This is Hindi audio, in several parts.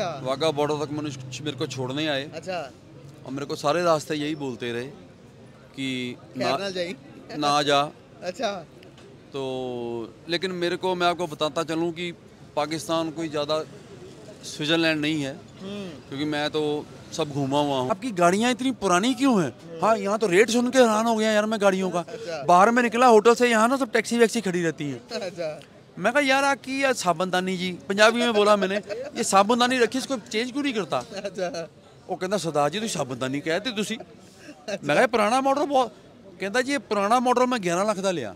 अच्छा। वाघा बॉर्डर तक मनुष्य मेरे को छोड़ने आए। अच्छा। और मेरे को सारे रास्ते यही बोलते रहे कि ना ना ना जा। अच्छा। तो लेकिन मेरे को मैं आपको बताता चलूँ कि पाकिस्तान कोई ज़्यादा स्विट्ज़रलैंड नहीं है। हम्म। क्योंकि मैं तो सब घूमा हुआ हूँ। आपकी गाड़ियाँ इतनी पुरानी क्यों हैं? हाँ यहाँ तो रेट सुन के हैरान हो गया यार मैं गाड़ियों का। बाहर में निकला होटल से यहाँ ना सब टैक्सी वैक्सी खड़ी रहती हैं। अच्छा। मैं कहा यार आपकी यार साबुनदानी जी पंजाबी में बोला मैंने ये साबुनदानी रखी इसको चेंज क्यों नहीं करता अच्छा ਉਹ ਕਹਿੰਦਾ ਸਰਦਾਰ ਜੀ ਤੁਸੀਂ ਸਾਬੁਨਦਾਨੀ ਕਹਿਤੇ ਤੁਸੀਂ ਮੈਂ ਕਿਹਾ ਇਹ ਪੁਰਾਣਾ ਮਾਡਲ ਬਹੁਤ ਕਹਿੰਦਾ ਜੀ ਇਹ ਪੁਰਾਣਾ ਮਾਡਲ मैं 11 लाख ਦਾ लिया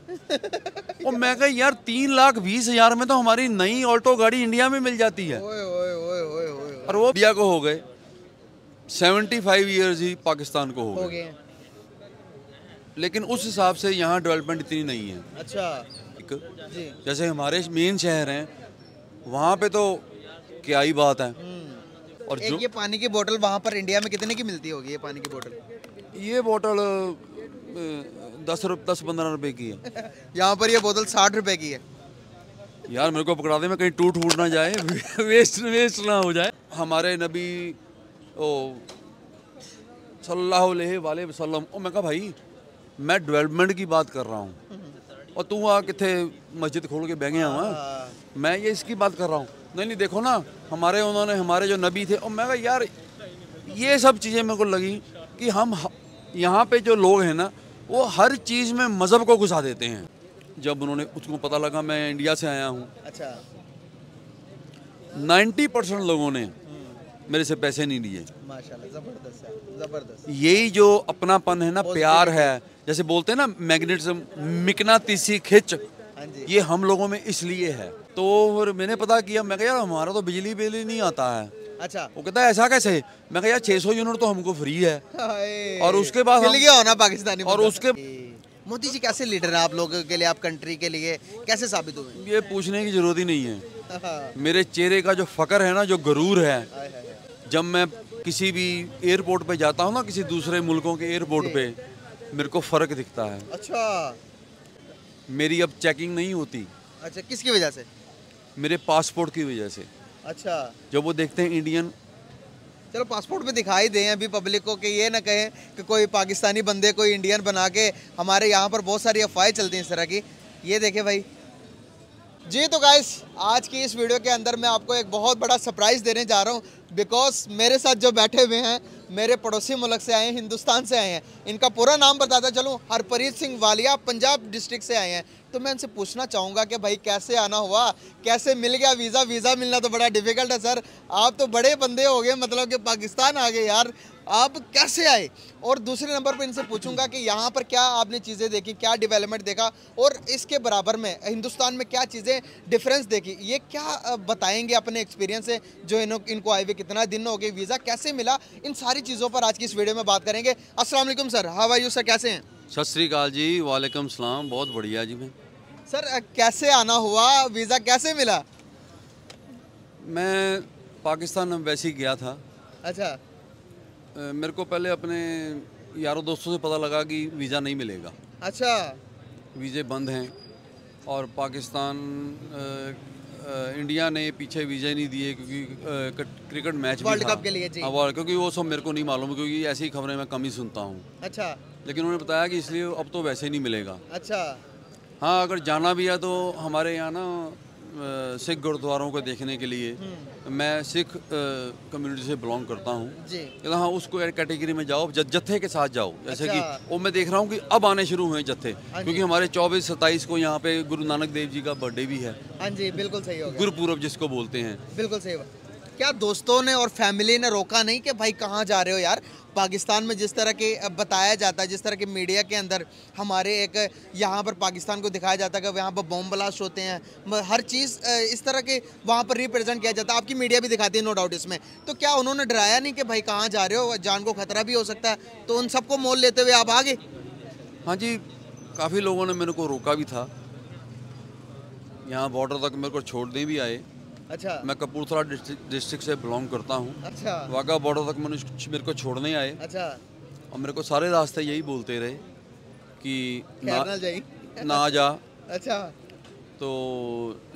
ਉਹ मैं कहा यार तीन लाख बीस हजार में तो हमारी नई ऑल्टो गाड़ी इंडिया में मिल जाती है ओए ओए ओए ओए ओए और वो इंडिया को हो गए 75 इयर्स ही पाकिस्तान को हो हो गए गए लेकिन उस हिसाब से यहाँ डेवलपमेंट इतनी नहीं है अच्छा एक। जैसे हमारे मेन शहर हैं वहाँ पे तो क्या ही बात है। हम्म। और एक जो ये पानी की बोतल वहाँ पर इंडिया में कितने की मिलती होगी ये पानी की बोतल? ये बोतल दस रुप दस पंद्रह रुपए की है। यहाँ पर ये बोतल साठ रुपए की है। यार मेरे को पकड़ा दे मैं कहीं टूट फूट ना जाए वेस्ट वेस्ट ना हो जाए। हमारे नबी ओ सल्लल्लाहु अलैहि वसल्लम ओ मैं कहा भाई मैं डेवलपमेंट की बात कर रहा हूँ। और तू आ कितने मस्जिद खोल के बह गया हुआ हाँ, मैं ये इसकी बात कर रहा हूँ। नहीं नहीं देखो ना हमारे उन्होंने हमारे जो नबी थे और मैं कहा यार ये सब चीज़ें मेरे को लगी कि हम यहाँ पे जो लोग हैं ना वो हर चीज़ में मज़हब को घुसा देते हैं। जब उन्होंने उसको पता लगा मैं इंडिया से आया हूँ। अच्छा। 90 परसेंट लोगों ने मेरे से पैसे नहीं लिए। माशाल्लाह ज़बरदस्त है ज़बरदस्त। यही जो अपनापन है ना प्यार है जैसे बोलते हैं ना मैग्नेटिज्म मिकनातीसी खिंच। हाँ ये हम लोगों में इसलिए है। तो फिर मैंने पता किया मैं यार हमारा तो बिजली बिल ही नहीं आता है। अच्छा। वो कहता है ऐसा कैसे? मैं कहा यार 600 यूनिट तो हमको फ्री है। और उसके बाद मिल गया होना पाकिस्तानी और उसके- मोदी जी कैसे लीडर हैं आप लोगों के लिए आप कंट्री के लिए? कैसे साबित हुए? ये पूछने की ज़रूरत ही नहीं है। मेरे चेहरे का जो फकर है ना जो गरूर है। जब मैं किसी भी एयरपोर्ट पे जाता हूँ ना किसी दूसरे मुल्कों के एयरपोर्ट पे मेरे को फ़र्क दिखता है। अच्छा। मेरी अब चेकिंग नहीं होती। अच्छा किसकी वजह से? मेरे पासपोर्ट की वजह से। अच्छा। जब वो देखते हैं इंडियन चलो पासपोर्ट पे दिखाई दें अभी पब्लिक को कि ये ना कहें कि कोई पाकिस्तानी बंदे कोई इंडियन बना के हमारे यहाँ पर बहुत सारी अफवाहें चलती हैं इस तरह की। ये देखे भाई जी तो गाइस आज की इस वीडियो के अंदर मैं आपको एक बहुत बड़ा सरप्राइज़ देने जा रहा हूँ बिकॉज़ मेरे साथ जो बैठे हुए हैं, मेरे पड़ोसी मुल्क से आए हैं, हिंदुस्तान से आए हैं। इनका पूरा नाम बताता चलूँ, हरप्रीत सिंह वालिया, पंजाब डिस्ट्रिक्ट से आए हैं। तो मैं इनसे पूछना चाहूँगा कि भाई कैसे आना हुआ? कैसे मिल गया वीज़ा? वीज़ा मिलना तो बड़ा डिफ़िकल्ट है सर आप तो बड़े बंदे हो गए मतलब कि पाकिस्तान आ गए यार। आप कैसे आए? और दूसरे नंबर पर इनसे पूछूँगा कि यहाँ पर क्या आपने चीज़ें देखी, क्या डेवलपमेंट देखा? और इसके बराबर में, हिंदुस्तान में क्या चीज़ें डिफरेंस देखी? ये क्या बताएँगे अपने एक्सपीरियंस से जो इनो इनको आए हुए कितना दिन हो गए, वीज़ा कैसे मिला? इन सारी चीज़ों पर आज की इस वीडियो में बात करेंगे। वालेकुम सर आर यू सर कैसे हैं? सत श्रीकाल जी, वालेकुम सलाम। बहुत बढ़िया जी, मैं। सर कैसे आना हुआ? वीज़ा कैसे मिला? मैं पाकिस्तान वैसे ही गया था। अच्छा। मेरे को पहले अपने यारों दोस्तों से पता लगा कि वीज़ा नहीं मिलेगा। अच्छा। वीज़े बंद हैं और पाकिस्तान अ, इंडिया ने पीछे वीज़े नहीं दिए क्योंकि कट- क्रिकेट मैच वर्ल्ड कप के लिए जी। हाँ, क्योंकि वो सब मेरे को नहीं मालूम क्योंकि ऐसी खबरें मैं कम ही सुनता हूँ। अच्छा। लेकिन उन्होंने बताया कि इसलिए अब तो वैसे ही नहीं मिलेगा। अच्छा। हाँ अगर जाना भी है तो हमारे यहाँ ना सिख गुरुद्वारों को देखने के लिए मैं सिख कम्युनिटी से बिलोंग करता हूँ। कहता हाँ उसको कैटेगरी में जाओ जत्थे के साथ जाओ। जैसे अच्छा। कि वो मैं देख रहा हूँ कि अब आने शुरू हुए जत्थे क्योंकि हमारे 24 27 को यहाँ पे गुरु नानक देव जी का बर्थडे भी है। हाँ जी बिल्कुल सही हो गुरुपूरब जिसको बोलते हैं। बिल्कुल सही क्या दोस्तों ने और फैमिली ने रोका नहीं कि भाई कहाँ जा रहे हो यार? पाकिस्तान में जिस तरह के बताया जाता है, जिस तरह के मीडिया के अंदर हमारे एक, यहाँ पर पाकिस्तान को दिखाया जाता है कि यहाँ पर बॉम्ब ब्लास्ट होते हैं हर चीज़ इस तरह के वहाँ पर रिप्रेजेंट किया जाता है। आपकी मीडिया भी दिखाती है नो डाउट इसमें। तो क्या उन्होंने डराया नहीं कि भाई कहाँ जा रहे हो? जान को खतरा भी हो सकता है। तो उन सबको मोल लेते हुए आप आगे। हाँ जी, काफ़ी लोगों ने मेरे को रोका भी था। यहाँ बॉर्डर तक मेरे को छोड़ने भी आए। अच्छा। मैं कपूरथला डिस्ट्रिक्ट से बिलोंग करता हूँ। अच्छा। वाघा बॉर्डर तक मनुष्य मेरे को छोड़ने आए। अच्छा। और मेरे को सारे रास्ते यही बोलते रहे कि ना ना, ना जा। अच्छा। तो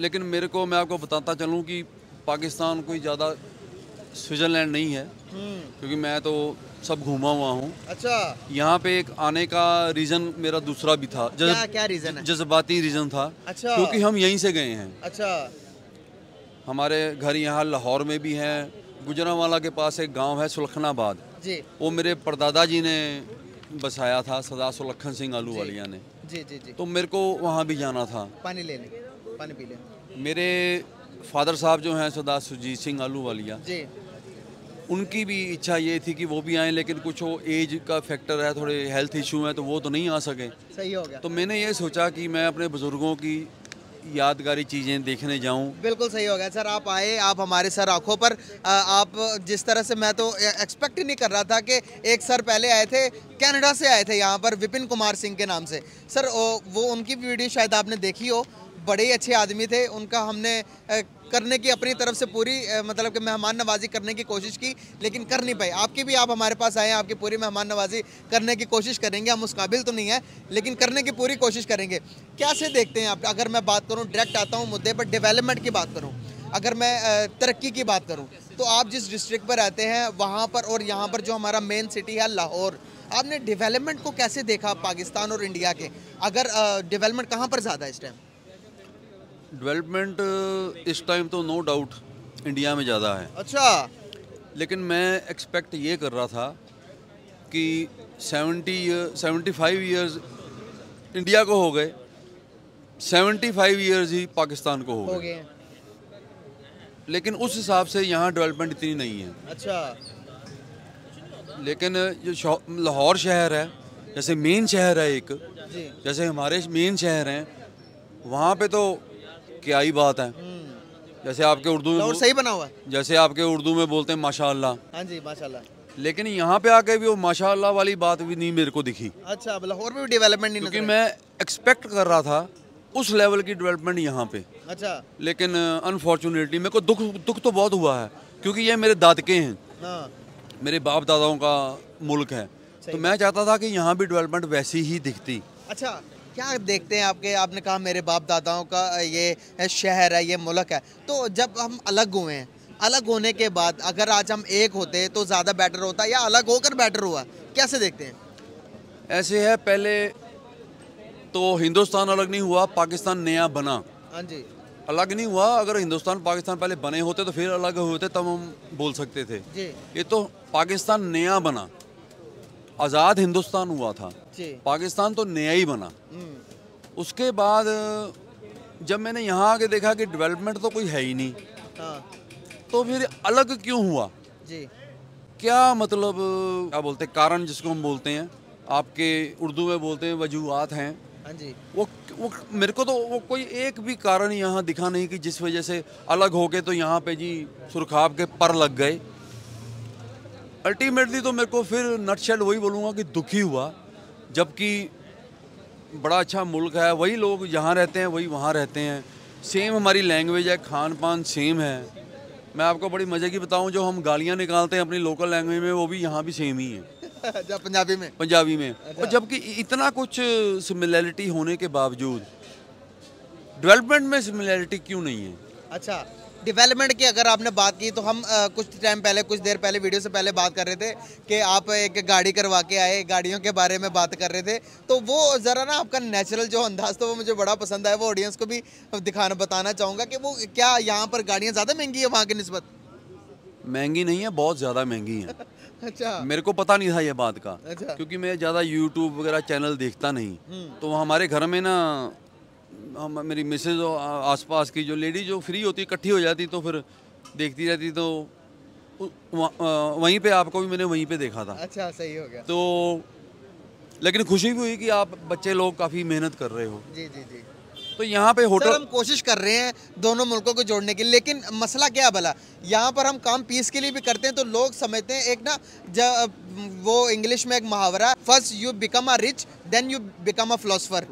लेकिन मेरे को मैं आपको बताता चलूँ कि पाकिस्तान कोई ज़्यादा स्विट्ज़रलैंड नहीं है। हम्म। क्योंकि मैं तो सब घूमा हुआ हूँ। अच्छा। यहाँ पे एक आने का रीज़न मेरा दूसरा भी था। जज, क्या क्या रीजन है? जज्बाती रीज़न था। अच्छा। क्योंकि हम यहीं से गए हैं। अच्छा। हमारे घर यहाँ लाहौर में भी हैं। गुजरावाला के पास एक गाँव है सुलखनाबाद। जी। वो मेरे परदादा जी ने बसाया था सरदार सुलखन सिंह आलू वालिया ने। जी जी जी। तो मेरे को वहाँ भी जाना था। पानी ले लें पानी पी लें मेरे फादर साहब जो हैं सरदार सुरजीत सिंह आलू वालिया। जी। उनकी भी इच्छा ये थी कि वो भी आएँ लेकिन कुछ वो एज का फैक्टर है थोड़े हेल्थ इशू हैं तो वो तो नहीं आ सके। सही हो गया। तो मैंने ये सोचा कि मैं अपने बुज़ुर्गों की यादगारी चीज़ें देखने जाऊँ। बिल्कुल सही हो गया सर, आप आए, आप हमारे सर आँखों पर आप जिस तरह से मैं तो एक्सपेक्ट ही नहीं कर रहा था कि एक सर पहले आए थे, कनाडा से आए थे यहाँ पर, विपिन कुमार सिंह के नाम से। सर वो उनकी वीडियो शायद आपने देखी हो, बड़े ही अच्छे आदमी थे, उनका हमने करने की अपनी तरफ़ से पूरी मतलब कि मेहमान नवाजी करने की कोशिश की, लेकिन कर नहीं पाई आपकी भी आप हमारे पास आए हैं, आपकी पूरी मेहमान नवाजी करने की कोशिश करेंगे, हम उस काबिल तो नहीं है, लेकिन करने की पूरी कोशिश करेंगे। कैसे देखते हैं आप? अगर मैं बात करूँ डायरेक्ट आता हूँ मुद्दे पर डेवलपमेंट की बात करूँ, अगर मैं तरक्की की बात करूँ तो आप जिस डिस्ट्रिक्ट पर रहते हैं, वहाँ पर और यहाँ पर जो हमारा मेन सिटी है, लाहौर, आपने डेवलपमेंट को कैसे देखा पाकिस्तान और इंडिया के? अगर डेवलपमेंट कहाँ पर ज़्यादा है इस टाइम डेवलपमेंट इस टाइम तो नो डाउट इंडिया में ज़्यादा है। अच्छा। लेकिन मैं एक्सपेक्ट ये कर रहा था कि 70 ईयर 75 इयर्स इंडिया को हो गए 75 इयर्स ही पाकिस्तान को हो गए। लेकिन उस हिसाब से यहाँ डेवलपमेंट इतनी नहीं है। अच्छा। लेकिन जो लाहौर शहर है जैसे मेन शहर है एक जी। जैसे हमारे मेन शहर हैं वहाँ पे तो क्या ही बात है। जैसे आपके उर्दू में सही बना हुआ है। जैसे आपके उर्दू में बोलते हैं माशाल्लाह। हाँ जी माशाल्लाह। लेकिन यहाँ पे आके भी वो माशाल्लाह वाली बात भी नहीं मेरे को दिखी। अच्छा लाहौर में भी डेवलपमेंट नहीं क्योंकि मैं एक्सपेक्ट कर रहा था उस लेवल की डेवलपमेंट यहाँ पे। अच्छा। लेकिन अनफॉर्चुनेटली मेरे को दुख दुख तो बहुत हुआ है क्योंकि ये मेरे दादके हैं। हाँ। मेरे बाप दादाओं का मुल्क है। तो मैं चाहता था कि यहाँ भी डेवलपमेंट वैसी ही दिखती। अच्छा क्या देखते हैं आपके? आपने कहा मेरे बाप दादाओं का ये शहर है ये मुल्क है। तो जब हम अलग हुए हैं अलग होने के बाद अगर आज हम एक होते तो ज़्यादा बेटर होता या अलग होकर बेटर हुआ? कैसे देखते हैं? ऐसे है पहले तो हिंदुस्तान अलग नहीं हुआ पाकिस्तान नया बना। हाँ जी। अलग नहीं हुआ अगर हिंदुस्तान पाकिस्तान पहले बने होते तो फिर अलग होते तब हम बोल सकते थे। जी। ये तो पाकिस्तान नया बना। आज़ाद हिंदुस्तान हुआ था। पाकिस्तान तो नया ही बना। हम्म, उसके बाद जब मैंने यहाँ आके देखा कि डेवलपमेंट तो कोई है ही नहीं हाँ। तो फिर अलग क्यों हुआ? जी। क्या मतलब क्या बोलते हैं कारण जिसको हम बोलते हैं? आपके उर्दू में बोलते हैं वजूहत हैं। हाँ जी। वो वो मेरे को तो वो कोई एक भी कारण यहाँ दिखा नहीं कि जिस वजह से अलग हो के तो यहाँ पे जी सुरखाब के पर लग गए। अल्टीमेटली तो मेरे को फिर नटशेल वही बोलूँगा कि दुखी हुआ जबकि बड़ा अच्छा मुल्क है वही लोग यहाँ रहते हैं वही वहाँ रहते हैं। सेम हमारी लैंग्वेज है खान पान सेम है। मैं आपको बड़ी मज़े की बताऊँ जो हम गालियाँ निकालते हैं अपनी लोकल लैंग्वेज में वो भी यहाँ भी सेम ही है। जब पंजाबी में। पंजाबी में। और जबकि इतना कुछ सिमिलैरिटी होने के बावजूद डेवलपमेंट में सिमिलैरिटी क्यों नहीं है? अच्छा। डेवलपमेंट की अगर आपने बात की तो हम अ, कुछ टाइम पहले कुछ देर पहले वीडियो से पहले बात कर रहे थे कि आप एक गाड़ी करवा के आए गाड़ियों के बारे में बात कर रहे थे। तो वो ज़रा ना आपका नेचुरल जो अंदाज था वो मुझे बड़ा पसंद आया। वो ऑडियंस को भी दिखाना बताना चाहूँगा कि वो क्या यहाँ पर गाड़ियाँ ज़्यादा महँगी है वहाँ की नस्बत? महँगी नहीं है बहुत ज़्यादा महँगी है। अच्छा। मेरे को पता नहीं था ये बात का अच्छा। क्योंकि मैं ज़्यादा यूट्यूब वगैरह चैनल देखता नहीं। हम्म, तो हमारे घर में ना हम मेरी मिसेज और आसपास की जो लेडी जो फ्री होती इकट्ठी हो जाती तो फिर देखती रहती तो वहाँ- पे आपको भी मैंने वहीं पे देखा था। अच्छा सही हो गया। तो लेकिन खुशी भी हुई कि आप बच्चे लोग काफ़ी मेहनत कर रहे हो। जी जी जी। तो यहाँ पे होटल हम कोशिश कर रहे हैं दोनों मुल्कों को जोड़ने की लेकिन मसला क्या भला यहाँ पर हम काम पीस के लिए भी करते हैं तो लोग समझते हैं एक ना जब वो इंग्लिश में एक मुहावरा first you become a rich then you become a philosopher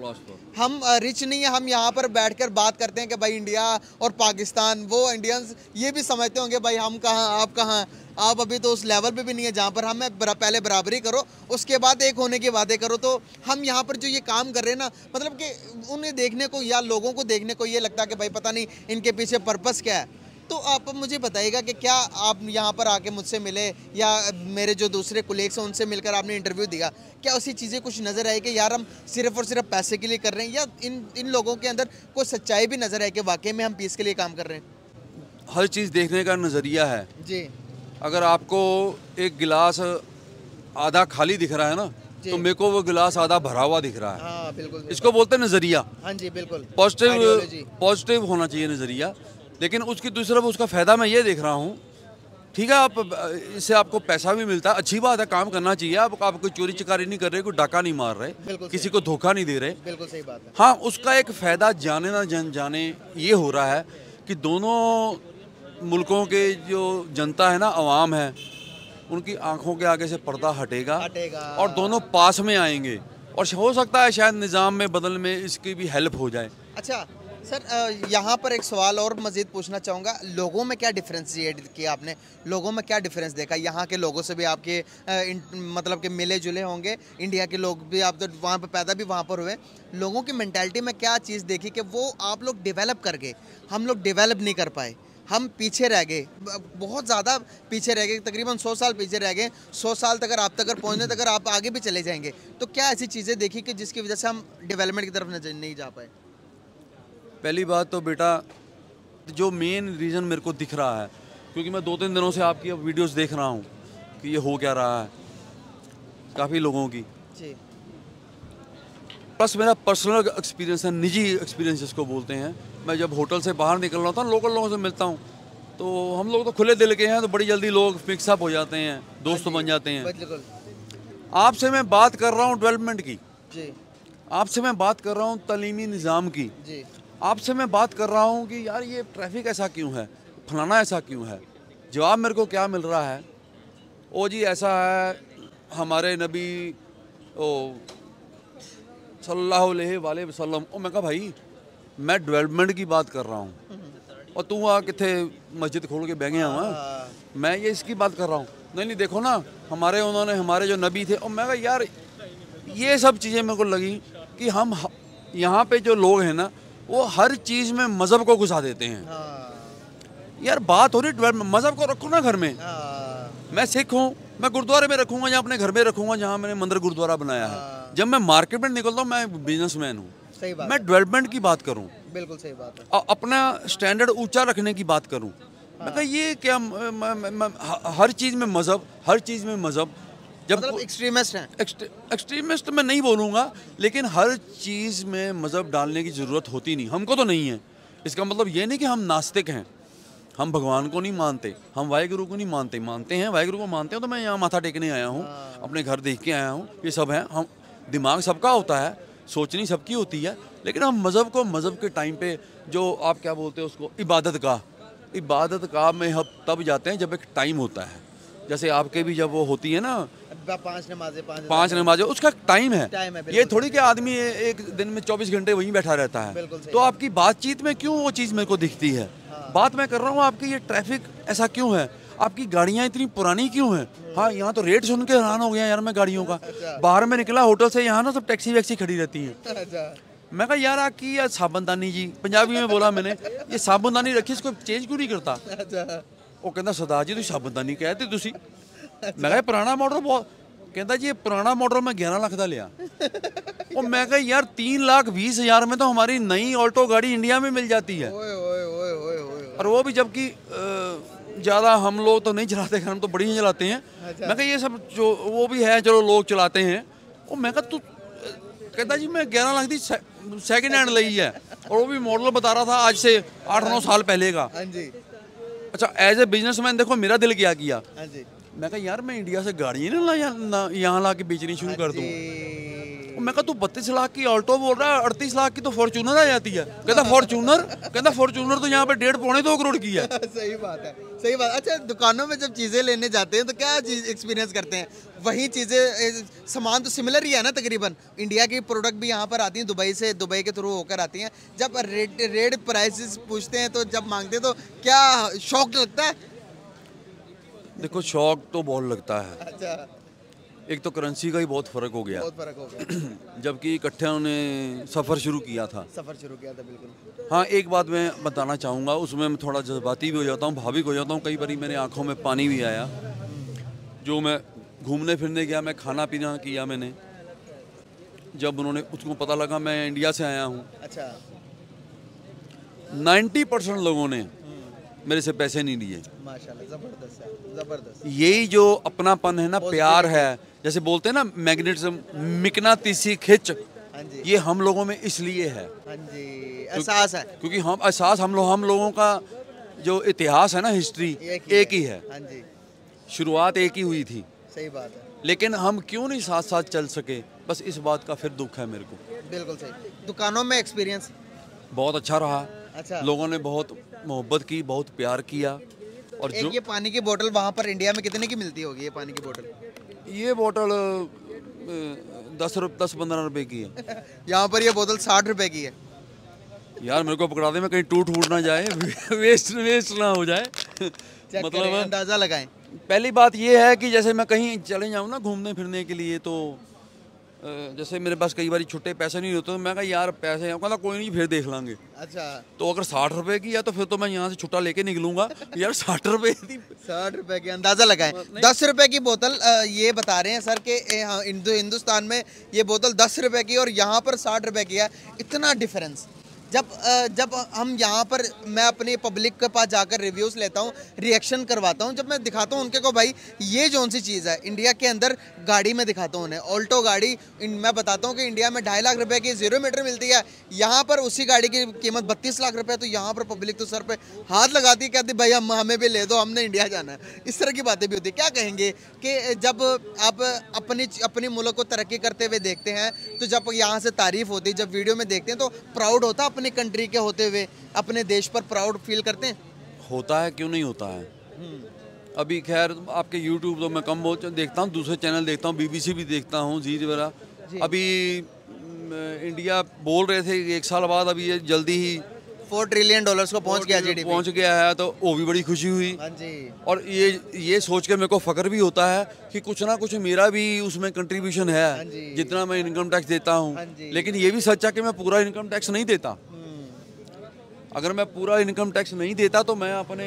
हम रिच नहीं है, हम यहाँ पर बैठ कर बात करते हैं कि भाई इंडिया और पाकिस्तान, वो इंडियंस ये भी समझते होंगे, भाई हम कहाँ, आप कहाँ? आप अभी तो उस लेवल पे भी नहीं है जहाँ पर हमें पहले बराबरी करो, उसके बाद एक होने की बातें करो। तो हम यहाँ पर जो ये काम कर रहे हैं ना मतलब कि उन्हें देखने को या लोगों को देखने को ये लगता है कि भाई पता नहीं इनके पीछे पर्पज़ क्या है। तो आप मुझे बताइएगा कि क्या आप यहाँ पर आके मुझसे मिले या मेरे जो दूसरे कुलेग्स हैं उनसे मिलकर आपने इंटरव्यू दिया? क्या उसी चीज़ें कुछ नज़र आई कि यार हम सिर्फ़ और सिर्फ़ पैसे के लिए कर रहे हैं या इन इन लोगों के अंदर कोई सच्चाई भी नज़र आई कि वाकई में हम पीस के लिए काम कर रहे हैं? हर चीज़ देखने का नज़रिया है। जी। अगर आपको एक गिलास आधा खाली दिख रहा है ना। तो मेरे को वो गिलास आधा भरा हुआ दिख रहा है। हाँ बिल्कुल बिल्कुल। इसको बोलते हैं नज़रिया। हाँ जी बिल्कुल। पॉजिटिव पॉजिटिव होना चाहिए नज़रिया। लेकिन उसकी दूसरी तरफ़ उसका फ़ायदा मैं ये देख रहा हूँ ठीक है आप इससे आपको पैसा भी मिलता है अच्छी बात है काम करना चाहिए आप आप कोई चोरी चकारी नहीं कर रहे कोई डाका नहीं मार रहे किसी को धोखा नहीं दे रहे। बिल्कुल सही बात है। हाँ उसका एक फ़ायदा जाने ना जन जाने ये हो रहा है कि दोनों मुल्कों के जो जनता है ना आवाम है उनकी आँखों के आगे से पर्दा हटेगा हटेगा। और दोनों पास में आएँगे। और हो सकता है शायद निज़ाम में बदल में इसकी भी हेल्प हो जाए। अच्छा सर यहाँ पर एक सवाल और मजीद पूछना चाहूँगा। लोगों में क्या डिफ्रेंशिएट किया आपने? लोगों में क्या डिफरेंस देखा? यहाँ के लोगों से भी आपके इन, मतलब कि मिले जुले होंगे। इंडिया के लोग भी आप तो वहाँ पर पैदा भी वहाँ पर हुए। लोगों की मैंटेलिटी में क्या चीज़ देखी कि वो आप लोग डेवलप कर गए? हम लोग डेवलप नहीं कर पाए। हम पीछे रह गए। बहुत ज़्यादा पीछे रह गए। तकरीबन सौ साल पीछे रह गए। सौ साल तक आप तक पहुँचने तक आप आगे भी चले जाएँगे तो क्या ऐसी चीज़ें देखी कि जिसकी वजह से हम डेवलपमेंट की तरफ़ नहीं जा पाए? पहली बात तो बेटा जो मेन रीज़न मेरे को दिख रहा है क्योंकि मैं दो तीन दिनों से आपकी अब वीडियोस देख रहा हूँ कि ये हो क्या रहा है काफ़ी लोगों की। जी। प्लस मेरा पर्सनल एक्सपीरियंस है निजी एक्सपीरियंस जिसको बोलते हैं। मैं जब होटल से बाहर निकल रहा होता हूँ लोकल लोगों से मिलता हूँ तो हम लोग तो खुले दिल के हैं तो बड़ी जल्दी लोग मिक्सअप हो जाते हैं दोस्त बन जाते हैं। आपसे मैं बात कर रहा हूँ डेवलपमेंट की। आपसे मैं बात कर रहा हूँ तलीमी निज़ाम की। जी। आपसे मैं बात कर रहा हूँ कि यार ये ट्रैफ़िक ऐसा क्यों है? फलाना ऐसा क्यों है? जवाब मेरे को क्या मिल रहा है? ओ जी ऐसा है हमारे नबी ओ सल्लल्लाहु अलैहि वाले वसल्लम ओ मैं कहा भाई मैं डेवलपमेंट की बात कर रहा हूँ। और तू आ किथे मस्जिद खोल के बह गया हुआ? हाँ, मैं ये इसकी बात कर रहा हूँ। नहीं नहीं देखो ना हमारे उन्होंने हमारे जो नबी थे और मैं कहा यार ये सब चीज़ें मेरे को लगी कि हम यहाँ पे जो लोग हैं ना वो हर चीज़ में मज़हब को घुसा देते हैं। हाँ, यार बात हो रही डेवलपमेंट मज़हब को रखो ना घर में। हाँ, मैं सिख हूँ मैं गुरुद्वारे में रखूँगा या अपने घर में रखूँगा जहाँ मैंने मंदिर गुरुद्वारा बनाया है। जब मैं मार्केट में निकलता हूँ मैं बिजनेसमैन हूँ। सही बात मैं डेवलपमेंट की बात करूँ। बिल्कुल सही बात है। अपना स्टैंडर्ड ऊँचा रखने की बात करूँ। मैं ये क्या म- म- म- म- हर चीज़ में मज़हब हर चीज़ में मज़हब जब मतलब एक्सट्रीमिस्ट हैं। एक्सट्रीमिस्ट मैं नहीं बोलूँगा लेकिन हर चीज़ में मज़हब डालने की ज़रूरत होती नहीं। हमको तो नहीं है। इसका मतलब ये नहीं कि हम नास्तिक हैं। हम भगवान को नहीं मानते हम वाहेगुरु को नहीं मानते। मानते हैं वाहेगुरु को मानते हैं तो मैं यहाँ माथा टेकने आया हूँ। अपने घर देख के आया हूँ। ये सब हैं। हम दिमाग सबका होता है सोचनी सबकी होती है लेकिन हम मज़हब को मज़हब के टाइम पे जो आप क्या बोलते हैं उसको इबादत का इबादत का में हम तब जाते हैं जब एक टाइम होता है। जैसे आपके भी जब वो होती है ना पांच नमाजें पांच पांच नमाजें उसका टाइम है टाइम है, ये बिल्कुल। थोड़ी कि आदमी ए- एक दिन में चौबीस घंटे वहीं बैठा रहता है बिल्कुल सही तो आपकी बातचीत में क्यों वो चीज़ मेरे को दिखती है हाँ। बात मैं कर रहा हूँ आपकी ये ट्रैफिक ऐसा क्यों है आपकी गाड़ियाँ इतनी पुरानी क्यों हैं हाँ यहाँ तो रेट सुन के हैरान हो गया यार मैं गाड़ियों का अच्छा। बाहर में निकला होटल से यहाँ ना सब टैक्सी वैक्सी खड़ी रहती है अच्छा मैं कहा यार आपकी यार साबुनदानी जी पंजाबी में बोला मैंने ये साबुनदानी रखी इसको चेंज क्यों नहीं करता अच्छा ਉਹ ਕਹਿੰਦਾ ਸਰਦਾਰ ਜੀ ਤੁਸੀਂ ਸਾਬੁਨਦਾਨੀ ਕਹਿਤੇ ਤੁਸੀਂ ਮੈਂ ਕਿਹਾ ਇਹ ਪੁਰਾਣਾ ਮਾਡਲ ਬਹੁਤ ਕਹਿੰਦਾ ਜੀ ਇਹ ਪੁਰਾਣਾ ਮਾਡਲ मैं 11 लाख ਦਾ ਲਿਆ ਉਹ मैं कहा यार 3 लाख 20 हजार में तो हमारी नई ऑल्टो गाड़ी इंडिया में मिल जाती है ओए ओए ओए ओए ओए और वो भी जबकि अ, ज़्यादा हम लोग तो नहीं चलाते हम तो बड़ी ही चलाते हैं मैं कहा ये सब जो वो भी है चलो लोग चलाते हैं ਉਹ ਮੈਂ कहा तू कहता जी मैं 11 लाख ਦੀ सेकंड हैंड ਲਈ है और वो भी मॉडल बता रहा था आज से 8-9 साल पहले का हाँ जी अच्छा एज ए बिजनेसमैन देखो मेरा दिल क्या किया हाँ जी मैं कहा यार मैं इंडिया से गाड़ियाँ ना ला यहाँ यहाँ ला के बेचनी शुरू कर दूँ। मैं कहा तू बत्तीस लाख की ऑल्टो बोल रहा है अड़तीस लाख की तो फॉर्चूनर आ जाती है। कहता फॉर्चूनर कहता फॉर्चूनर तो यहाँ पे डेढ़ पौने दो करोड़ की है। सही बात है सही बात। अच्छा दुकानों में जब चीज़ें लेने जाते हैं तो क्या चीज़ एक्सपीरियंस करते हैं? वही चीज़ें सामान तो सिमिलर ही है ना तकरीबन? इंडिया की प्रोडक्ट भी यहाँ पर आती हैं दुबई से दुबई के थ्रू होकर आती हैं। जब रेट रेट प्राइसेस पूछते हैं तो जब मांगते हैं तो क्या शौक लगता है? देखो शौक तो बहुत लगता है। अच्छा। एक तो करेंसी का ही बहुत फ़र्क हो गया। बहुत फ़र्क हो गया। जबकि इकट्ठे उन्होंने सफ़र शुरू किया था। सफ़र शुरू किया था बिल्कुल। हाँ एक बात मैं बताना चाहूँगा उसमें मैं थोड़ा जज्बाती भी हो जाता हूँ भाविक हो जाता हूँ। कई बार मेरे आँखों में पानी भी आया। जो मैं घूमने फिरने गया मैं खाना पीना किया मैंने। जब उन्होंने उसको पता लगा मैं इंडिया से आया हूँ। अच्छा। 90 परसेंट लोगों ने मेरे से पैसे नहीं लिए। माशाल्लाह ज़बरदस्त ज़बरदस्त। यही जो अपनापन है ना प्यार है जैसे बोलते हैं ना मैग्नेटिज्म मिकनातीसी खिंच हाँ ये हम लोगों में इसलिए है। हाँ एहसास है। क्योंकि हम एहसास हम लोग हम लोगों का जो इतिहास है ना हिस्ट्री एक ही है। हाँ जी। शुरुआत एक ही हुई थी। सही बात है। लेकिन हम क्यों नहीं साथ साथ चल सके? बस इस बात का फिर दुख है मेरे को। बिल्कुल सही। दुकानों में एक्सपीरियंस बहुत अच्छा रहा। अच्छा। लोगों ने बहुत मोहब्बत की बहुत प्यार किया। और जो ये पानी की बोतल वहाँ पर इंडिया में कितने की मिलती होगी ये पानी की बोतल? ये बोतल दस रुप दस पंद्रह रुपए की है। यहाँ पर ये बोतल साठ रुपए की है। यार मेरे को पकड़ा दे मैं कहीं टूट फूट ना जाए वेस्ट वेस्ट ना हो जाए। मतलब अंदाज़ा लगाएँ। पहली बात ये है कि जैसे मैं कहीं चले जाऊँ ना घूमने फिरने के लिए तो जैसे मेरे पास कई बार छुट्टे पैसे नहीं होते तो मैं कहा यार पैसे हैं। कहता कोई नहीं फिर देख लांगे। अच्छा। तो अगर साठ रुपए की है तो फिर तो मैं यहाँ से छुट्टा लेके निकलूँगा। यार साठ रुपए की साठ रुपए की अंदाज़ा लगाए। दस रुपए की बोतल ये बता रहे हैं सर कि हाँ, हिंदु हिंदुस्तान में ये बोतल दस रुपए की और यहाँ पर साठ रुपए की है। इतना डिफरेंस जब जब हम यहाँ पर मैं अपनी पब्लिक के पास जाकर रिव्यूज़ लेता हूँ रिएक्शन करवाता हूँ जब मैं दिखाता हूँ उनके को भाई ये जौन सी चीज़ है? इंडिया के अंदर गाड़ी में दिखाता हूँ उन्हें। ऑल्टो गाड़ी मैं बताता हूँ कि इंडिया में ढाई लाख रुपए की ज़ीरो मीटर मिलती है। यहाँ पर उसी गाड़ी की कीमत बत्तीस लाख रुपए है, तो यहाँ पर पब्लिक तो सर पर हाथ लगाती है कहती भाई हम हमें भी ले दो हमने इंडिया जाना है। इस तरह की बातें भी होती क्या कहेंगे कि जब आप अपनी अपनी मुल्क को तरक्की करते हुए देखते हैं तो जब यहाँ से तारीफ़ होती जब वीडियो में देखते हैं तो प्राउड होता है अपनी कंट्री के होते हुए अपने देश पर प्राउड फील करते हैं? होता है क्यों नहीं होता है? अभी खैर आपके यूट्यूब तो मैं कम बहुत देखता हूँ दूसरे चैनल देखता हूँ बीबीसी भी देखता हूँ जी वगैरह। अभी इंडिया बोल रहे थे एक साल बाद अभी ये जल्दी ही फोर ट्रिलियन डॉलर्स को पहुँच गया जीडीपी पहुँच गया है तो वो भी बड़ी खुशी हुई। हाँ जी। और ये ये सोच के मेरे को फख्र भी होता है कि कुछ ना कुछ मेरा भी उसमें कंट्रीब्यूशन हाँ है जितना मैं इनकम टैक्स देता हाँ। हूँ लेकिन ये भी सच है कि मैं पूरा इनकम टैक्स नहीं देता। अगर मैं पूरा इनकम टैक्स नहीं देता तो मैं अपने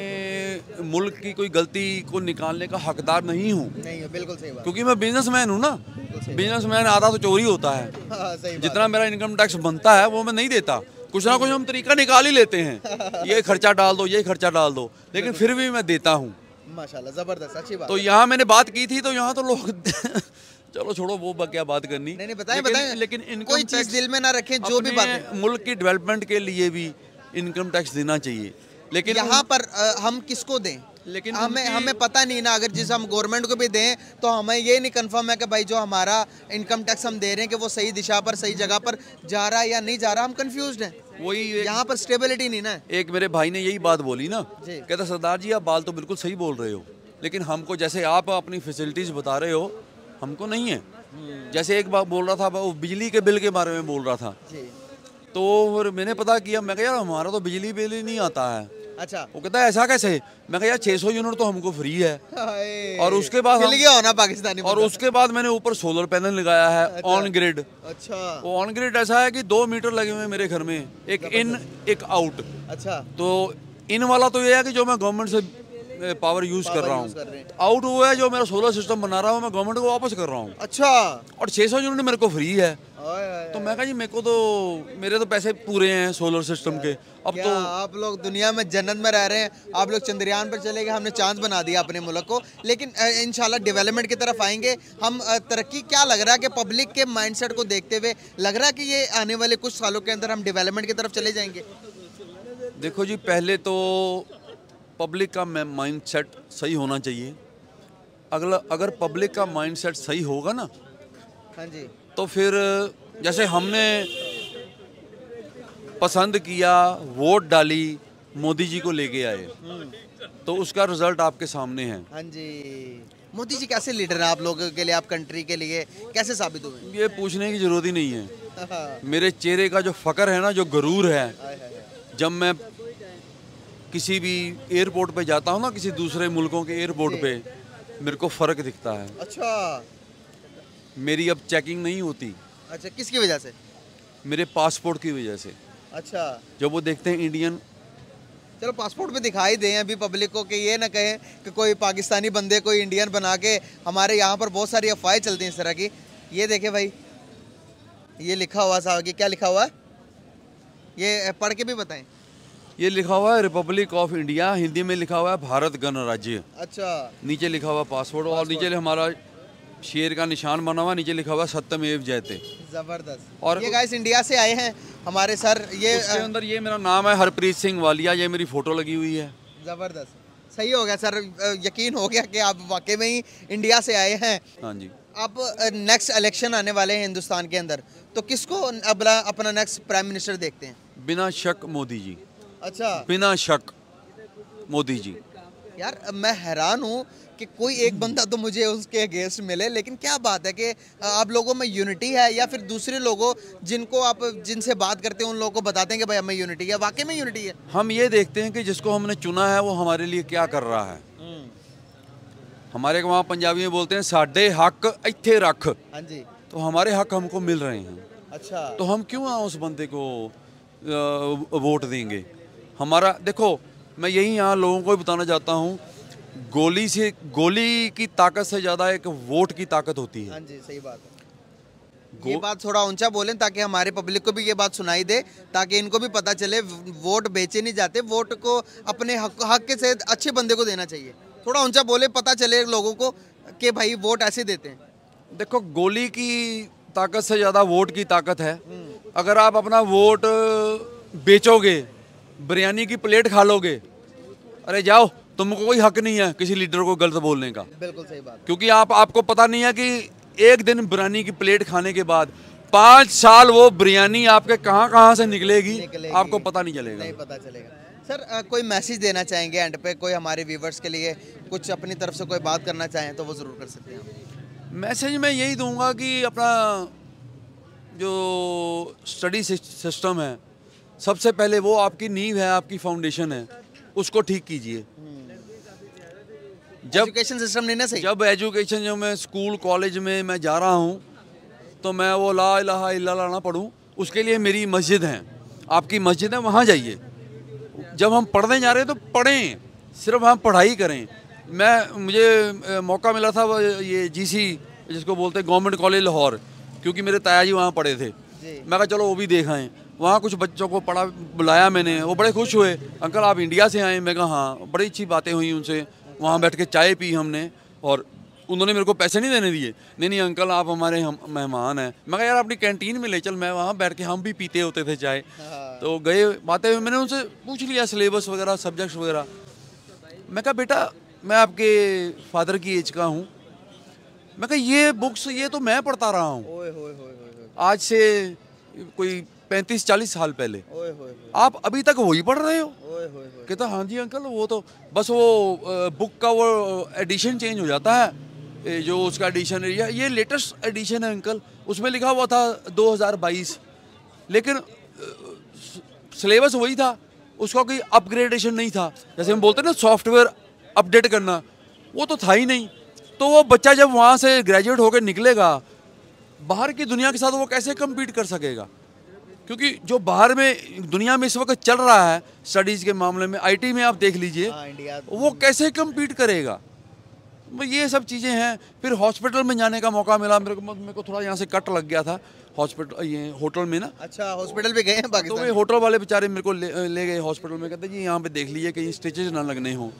मुल्क की कोई गलती को निकालने का हकदार नहीं हूँ। बिल्कुल सही बात। क्योंकि मैं बिजनेसमैन हूँ ना। बिजनेसमैन आधा तो चोरी होता है। हाँ, सही जितना मेरा इनकम टैक्स बनता है वो मैं नहीं देता। कुछ ना कुछ हम तरीका निकाल ही लेते हैं। ये खर्चा डाल दो ये खर्चा डाल दो। लेकिन फिर भी मैं देता हूँ। माशाल्लाह ज़बरदस्त अच्छी बात तो यहाँ मैंने बात की थी तो यहाँ तो लोग चलो छोड़ो वो क्या बात करनी। नहीं नहीं बताएँ लेकिन- बताएँ। लेकिन इनकम कोई चीज़ दिल में ना रखें जो भी बातें मुल्क की डेवलपमेंट के लिए भी इनकम टैक्स देना चाहिए। लेकिन यहाँ पर अ, हम किसको दें? लेकिन हमें हमें पता नहीं ना अगर जिस हम गवर्नमेंट को भी दें तो हमें ये नहीं कंफर्म है कि भाई जो हमारा इनकम टैक्स हम दे रहे हैं कि वो सही दिशा पर सही जगह पर जा रहा है या नहीं जा रहा हम कंफ्यूज हैं। वही यहाँ पर स्टेबिलिटी नहीं ना। एक मेरे भाई ने यही बात बोली ना। कहता सरदार जी आप बाल तो बिल्कुल सही बोल रहे हो लेकिन हमको जैसे आप अपनी फैसिलिटीज़ बता रहे हो हमको नहीं है। जैसे एक बात बोल रहा था वो बिजली के बिल के बारे में बोल रहा था। जी। तो फिर मैंने पता किया मैं कहा यार हमारा तो बिजली बिल ही नहीं आता है। अच्छा। वो कहता है ऐसा कैसे? मैं कहा यार 600 यूनिट तो हमको फ्री है। और उसके बाद मिल गया होना पाकिस्तानी और उसके बाद मैंने ऊपर सोलर पैनल लगाया है ऑन ग्रिड अच्छा। वो ऑन ग्रिड ऐसा है कि दो मीटर लगे हुए मेरे घर में एक इन एक आउट अच्छा। तो इन वाला तो ये है कि जो मैं गवर्नमेंट से पावर यूज़ कर रहा हूँ। आउट वो है। जो मेरा सोलर सिस्टम बना रहा हूँ मैं गवर्नमेंट को वापस कर रहा हूँ। अच्छा। और 600 यूनिट मेरे को फ्री है। तो मैं कहा जी मेरे को तो मेरे तो पैसे पूरे हैं सोलर सिस्टम के। अब तो आप लोग दुनिया में जन्नत में रह रहे हैं? आप लोग चंद्रयान पर चले गए हमने चाँद बना दिया अपने मुल्क को। लेकिन इंशाल्लाह डेवलपमेंट की तरफ़ आएँगे। हम तरक्की क्या लग रहा है कि पब्लिक के माइंडसेट को देखते हुए लग रहा है कि ये आने वाले कुछ सालों के अंदर हम डेवलपमेंट की तरफ़ चले जाएँगे? देखो जी पहले तो पब्लिक का माइंड सेट सही होना चाहिए। अगला अगर पब्लिक का माइंड सेट सही होगा ना हाँ जी। तो फिर जैसे हमने पसंद किया वोट डाली मोदी जी को लेके आए तो उसका रिज़ल्ट आपके सामने है। हाँ जी। मोदी जी कैसे लीडर हैं आप लोगों के लिए आप कंट्री के लिए? कैसे साबित हुए? ये पूछने की ज़रूरत ही नहीं है। मेरे चेहरे का जो फकर है ना जो गरूर है। जब मैं किसी भी एयरपोर्ट पे जाता हूँ ना किसी दूसरे मुल्कों के एयरपोर्ट पे मेरे को फ़र्क दिखता है। अच्छा। मेरी अब चेकिंग नहीं होती। अच्छा किसकी वजह से? मेरे पासपोर्ट की वजह से। अच्छा। जब वो देखते हैं इंडियन चलो पासपोर्ट पे दिखाई दें अभी पब्लिक को कि ये ना कहें कि कोई पाकिस्तानी बंदे कोई इंडियन बना के हमारे यहाँ पर बहुत सारी अफवाहें चलती हैं इस तरह की। ये देखे भाई। ये लिखा हुआ साहब ये क्या लिखा हुआ? है ये पढ़ के भी बताएँ। ये लिखा हुआ है रिपब्लिक ऑफ़ इंडिया हिंदी में लिखा हुआ है भारत गणराज्य अच्छा। नीचे लिखा हुआ पासपोर्ट और नीचे हमारा शेर का निशान बना हुआ नीचे लिखा हुआ सत्यम एव जयते। ज़बरदस्त। और- ये गाइस इंडिया से आए हैं हमारे सर ये उसके अंदर ये मेरा नाम है हरप्रीत सिंह वालिया ये मेरी फ़ोटो लगी हुई है। ज़बरदस्त। सही हो गया सर यकीन हो गया कि आप वाकई में ही इंडिया से आए हैं। हाँ जी। अब नेक्स्ट इलेक्शन आने वाले हैं हिंदुस्तान के अंदर। तो किसको अपना अपना नेक्स्ट प्राइम मिनिस्टर देखते हैं? बिना शक मोदी जी। अच्छा। बिना शक मोदी जी। यार मैं हैरान हूँ कि कोई एक बंदा तो मुझे उसके अगेंस्ट मिले लेकिन क्या बात है कि आप लोगों में यूनिटी है या फिर दूसरे लोगों जिनको आप जिनसे बात करते हैं उन लोगों को बताते हैं कि भाई हमें यूनिटी है वाकई में यूनिटी है? हम ये देखते हैं कि जिसको हमने चुना है वो हमारे लिए क्या कर रहा है। हमारे वहाँ पंजाबी में बोलते हैं साडे हक इत्थे रख। हाँ जी। तो हमारे हक हमको मिल रहे हैं। अच्छा। तो हम क्यों उस बंदे को वोट देंगे? हमारा देखो मैं यही यहाँ लोगों को भी बताना चाहता हूँ गोली से गोली की ताकत से ज़्यादा एक वोट की ताकत होती है। हाँ जी सही बात है। ये बात थोड़ा ऊँचा बोलें ताकि हमारे पब्लिक को भी ये बात सुनाई दे ताकि इनको भी पता चले वोट बेचे नहीं जाते वोट को अपने हक हक के से अच्छे बंदे को देना चाहिए। थोड़ा ऊँचा बोले पता चले लोगों को कि भाई वोट ऐसे देते हैं। देखो गोली की ताकत से ज़्यादा वोट की ताकत है। अगर आप अपना वोट बेचोगे बिरयानी की प्लेट खा लोगे? अरे जाओ तुमको कोई हक नहीं है किसी लीडर को गलत बोलने का। बिल्कुल सही बात। क्योंकि आप आपको पता नहीं है कि एक दिन बिरयानी की प्लेट खाने के बाद पाँच साल वो बिरयानी आपके कहाँ कहाँ से निकलेगी, निकलेगी। आपको पता नहीं चलेगा। नहीं पता चलेगा। सर अ, कोई मैसेज देना चाहेंगे एंड पे कोई हमारे व्यूवर्स के लिए कुछ अपनी तरफ़ से कोई बात करना चाहें तो वो ज़रूर कर सकते हैं मैसेज मैं यही दूँगा कि अपना जो स्टडी सिस्टम है सबसे पहले वो आपकी नींव है आपकी फाउंडेशन है उसको ठीक कीजिए। जब एजुकेशन सिस्टम नहीं ना सही। जब एजुकेशन जो मैं स्कूल कॉलेज में मैं जा रहा हूँ तो मैं वो ला इलाहा इल्लल्लाह ना पढ़ूँ उसके लिए मेरी मस्जिद है। आपकी मस्जिद है वहाँ जाइए। जब हम पढ़ने जा रहे हैं तो पढ़ें सिर्फ़ हम पढ़ाई करें। मैं मुझे मौका मिला था ये जीसी जिसको बोलते हैं गवर्नमेंट कॉलेज लाहौर क्योंकि मेरे ताया जी वहाँ पढ़े थे। मैं कहा चलो वो भी देख आएँ। वहाँ कुछ बच्चों को पढ़ा बुलाया मैंने। वो बड़े खुश हुए। अंकल आप इंडिया से आए मैं कहा हाँ। बड़ी अच्छी बातें हुई उनसे। वहाँ बैठ के चाय पी हमने और उन्होंने मेरे को पैसे नहीं देने दिए। नहीं नहीं अंकल आप हमारे हम मेहमान हैं। मैं कहा यार अपनी कैंटीन में ले चल मैं वहाँ बैठ के हम भी पीते होते थे चाय। तो गए बातें मैंने उनसे पूछ लिया सिलेबस वगैरह सब्जेक्ट्स वगैरह। मैं कहा बेटा मैं आपके फादर की एज का हूँ। मैं कहा ये बुक्स ये तो मैं पढ़ता रहा हूँ। आज से कोई पैंतीस चालीस साल पहले। ओए होए आप अभी तक वही पढ़ रहे हो? कहता हाँ जी अंकल वो तो बस वो बुक का वो एडिशन चेंज हो जाता है। जो उसका एडिशन है ये लेटेस्ट एडिशन है अंकल। उसमें लिखा हुआ था 2022 लेकिन सिलेबस वही था। उसका कोई अपग्रेडेशन नहीं था। जैसे हम बोलते हैं ना सॉफ्टवेयर अपडेट करना वो तो था ही नहीं। तो वो बच्चा जब वहाँ से ग्रेजुएट होकर निकलेगा बाहर की दुनिया के साथ वो कैसे कम्पीट कर सकेगा? क्योंकि जो बाहर में दुनिया में इस वक्त चल रहा है स्टडीज़ के मामले में आईटी में आप देख लीजिए हाँ वो कैसे कम्पीट करेगा? वो ये सब चीज़ें हैं। फिर हॉस्पिटल में जाने का मौका मिला मेरे को मेरे को थोड़ा यहाँ से कट लग गया था हॉस्पिटल ये होटल में ना। अच्छा हॉस्पिटल पे गए हैं तो वे होटल वाले बेचारे मेरे को ले, ले गए हॉस्पिटल में कहते जी यहाँ पे देख लीजिए कहीं स्टिचेज ना लगने हो।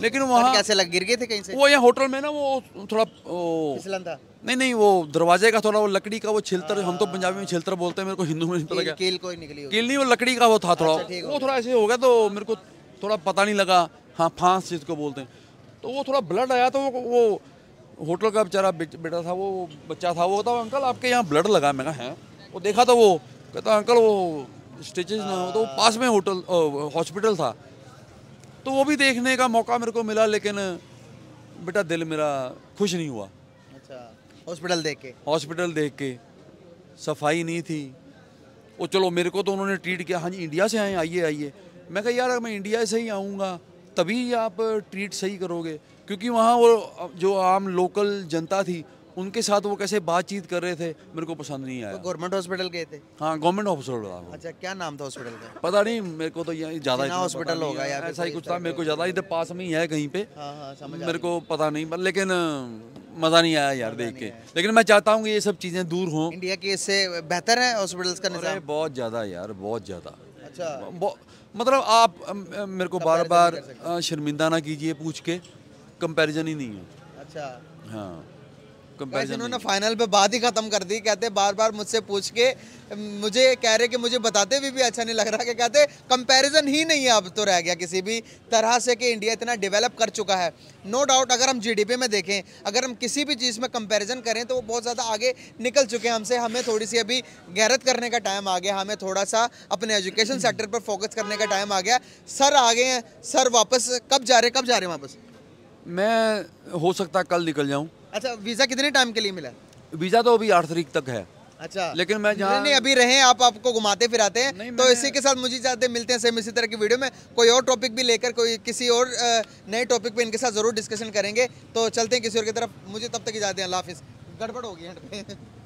लेकिन वहाँ कैसे लग गिर गए थे कहीं से? वो यहाँ होटल में ना वो थोड़ा फिसलन था? नहीं नहीं वो दरवाजे का थोड़ा वो लकड़ी का वो छिलतर हम तो पंजाबी में छिलतर बोलते हैं मेरे को हिंदू में नहीं पता क्या। कील कोई निकली कील नहीं वो लकड़ी का वो था थोड़ा। अच्छा, हो वो थोड़ा ऐसे हो गया तो मेरे को थोड़ा पता नहीं लगा। हाँ फांस जिसको बोलते हैं। तो वो थोड़ा ब्लड आया तो वो वो होटल का बेचारा बेटा था वो बच्चा था वो कहता अंकल आपके यहाँ ब्लड लगा? मैं कहा है? वो देखा तो वो कहता अंकल वो स्टिचेज ना हो तो वो पास में होटल हॉस्पिटल था। तो वो भी देखने का मौका मेरे को मिला लेकिन बेटा दिल मेरा खुश नहीं हुआ। अच्छा हॉस्पिटल देख के? हॉस्पिटल देख के। सफ़ाई नहीं थी। वो चलो मेरे को तो उन्होंने ट्रीट किया। हाँ जी इंडिया से आए आइए आइए। मैं कहा यार मैं इंडिया से ही आऊँगा। तभी आप ट्रीट सही करोगे। क्योंकि वहाँ वो जो आम लोकल जनता थी उनके साथ वो कैसे बातचीत कर रहे थे मेरे को पसंद नहीं आया। गवर्नमेंट हॉस्पिटल गए थे? हाँ गवर्नमेंट वो। अच्छा क्या नाम था हॉस्पिटल का? पता नहीं मेरे को तो यहाँ ज़्यादा हॉस्पिटल होगा या ऐसा ही कुछ था मेरे को ज़्यादा इधर पास में ही है कहीं पे। हाँ हाँ समझ मेरे को पता नहीं लेकिन मज़ा नहीं आया यार देख के। लेकिन मैं चाहता हूँ कि ये सब चीज़ें दूर हों। इंडिया के इससे बेहतर है हॉस्पिटल्स का निज़ाम? बहुत ज़्यादा यार बहुत ज़्यादा। अच्छा। मतलब आप मेरे को बार बार शर्मिंदा ना कीजिए पूछ के कंपैरिजन ही नहीं है। अच्छा। हाँ। कंपैरिजन इन्होंने फाइनल पे बात ही खत्म कर दी कहते बार बार मुझसे पूछ के मुझे कह रहे कि मुझे बताते हुए भी अच्छा नहीं लग रहा कि कहते कंपैरिजन ही नहीं है अब तो रह गया किसी भी तरह से कि इंडिया इतना डेवलप कर चुका है। नो no डाउट अगर हम जीडीपी में देखें अगर हम किसी भी चीज़ में कंपैरिजन करें तो वो बहुत ज़्यादा आगे निकल चुके हैं हमसे। हमें थोड़ी सी अभी गैरत करने का टाइम आ गया हमें थोड़ा सा अपने एजुकेशन सेक्टर पर फोकस करने का टाइम आ गया। सर आ गए हैं सर वापस कब जा रहे कब जा रहे हैं वापस? मैं हो सकता कल निकल जाऊँ। अच्छा वीज़ा कितने टाइम के लिए मिला? वीज़ा तो अभी आठ तारीख तक है। अच्छा लेकिन मैं जहाँ नहीं नहीं अभी रहे आप आपको घुमाते फिराते हैं। तो इसी के साथ मुझे जाते मिलते हैं सेम इसी तरह की वीडियो में। कोई और टॉपिक भी लेकर कोई किसी और नए टॉपिक पे इनके साथ ज़रूर डिस्कशन करेंगे। तो चलते हैं किसी और की तरफ़। मुझे तब तक इजाज़त हैं अल्लाह हाफिज़। गड़बड़ होगी गई है